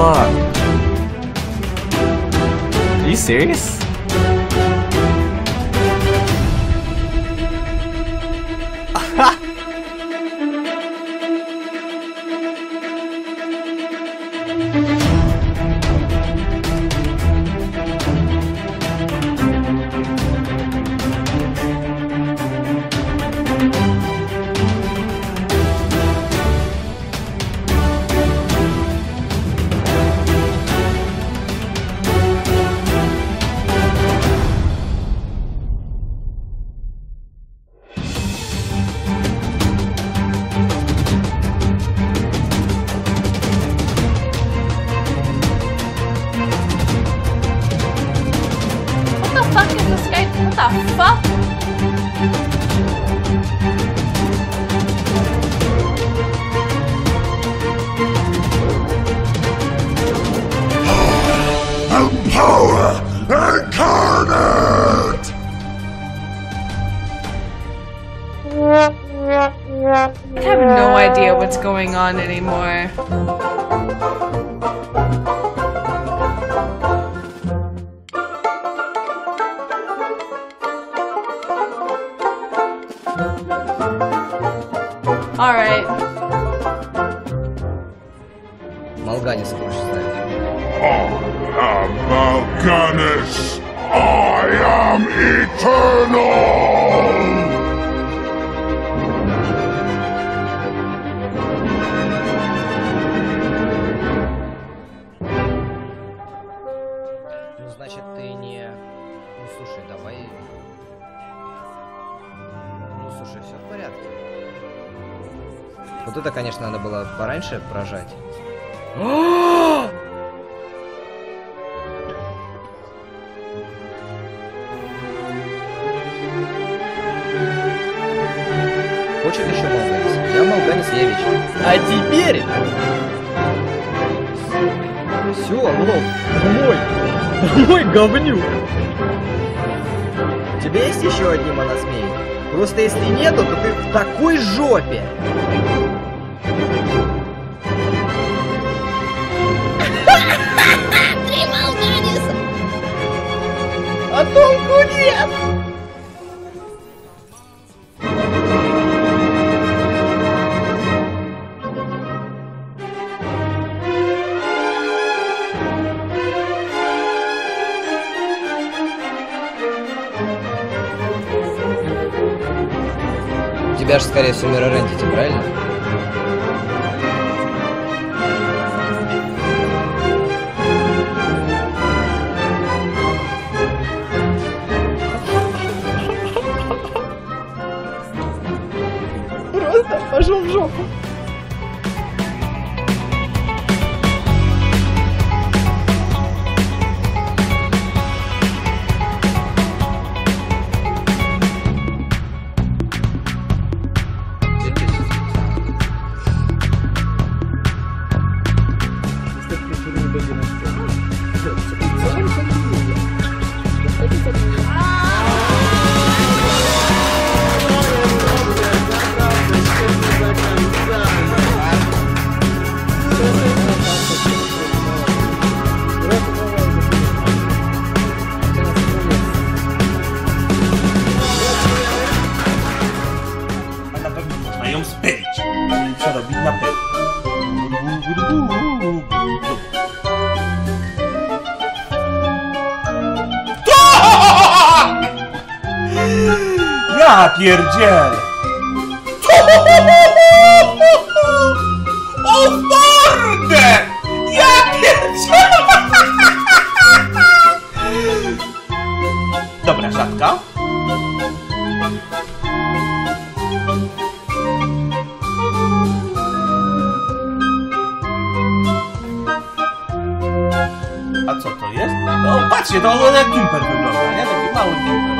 fuck? Are you serious? What the fuck? Power incarnate! I have no idea what's going on anymore. Alright. Малганис лучше знает. Amalgamus! I am eternal! Ну, значит, ты не... Ну, слушай, давай... Ну, слушай, все в порядке. Вот это, конечно, надо было пораньше прожать. Хочет еще Малганис? Я Малганис Евич. А теперь... Все, лох, домой! Домой, говнюк! У тебя есть еще одни моносмеи? Просто если нету, то ты в такой жопе! А толку нет! Тебя же, скорее всего, Мирорентити, правильно? Просто пошел в жопу. Przerobić na pył. Ja pierdziel! O mordę! Ja pierdziel! Dobra, rzadka. A co to jest? O, patrzcie, to jak Gimper wygląda, nie? Taki mały Gimper.